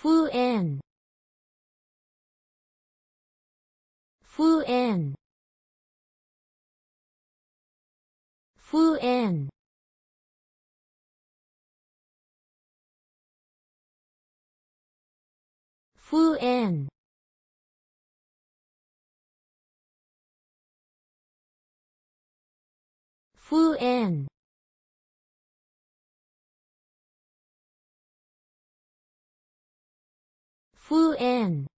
fu en fu en fu en fu en fu en 10